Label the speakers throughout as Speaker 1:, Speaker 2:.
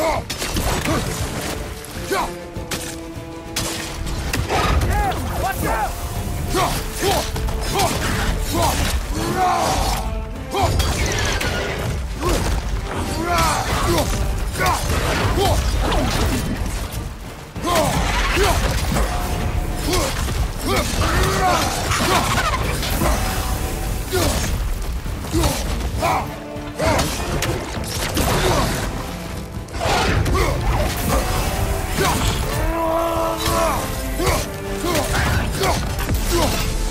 Speaker 1: Ah!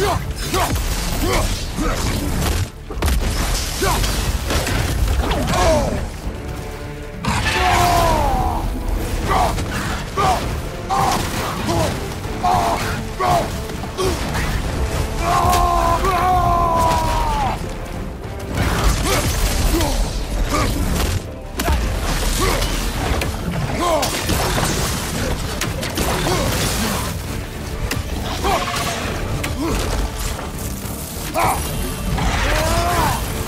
Speaker 1: 그리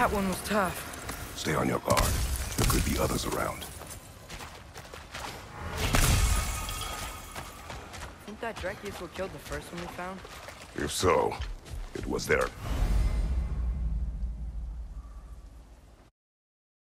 Speaker 1: That one
Speaker 2: was tough.
Speaker 3: Stay on your guard. There could be others around.
Speaker 2: Think that Drek killed the first one we found?
Speaker 3: If so, it was there.